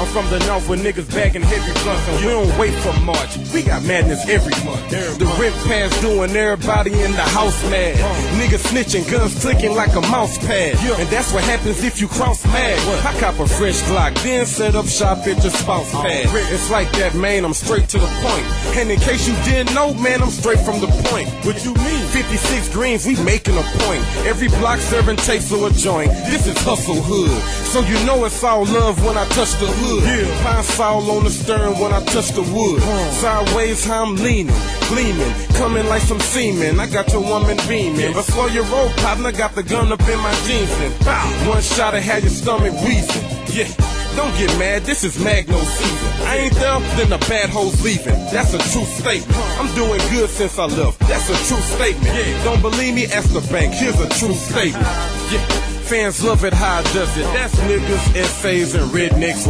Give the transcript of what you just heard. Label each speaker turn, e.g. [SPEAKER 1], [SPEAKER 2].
[SPEAKER 1] I'm from the north where niggas bagging heavy blunts and we don't wait for March. We got madness every month. The rent pass doing everybody in the house mad. Niggas snitching, guns clicking like a mouse pad. And that's what happens if you cross mad. I cop a fresh Glock, then set up shop at your spouse pad. It's like that, man. I'm straight to the point. And in case you didn't know, man, I'm straight from the point. What you mean? 56 greens, we making a point. Every block serving takes or a joint. This is hustle hood. So you know it's all love when I touch the hood. Yeah. Pine sol on the stern when I touch the wood. Sideways, how I'm leaning, gleaming, coming like some semen. I got your woman beaming. Before you roll, partner, got the gun up in my jeans and pow. One shot, I had your stomach wheezing. Yeah. Don't get mad, this is Magno season. I ain't there, then the bad hoes leaving. That's a true statement. I'm doing good since I left. That's a true statement. Don't believe me? Ask the bank. Here's a true statement. Yeah. Fans love it how I does it. That's niggas, essays, and rednecks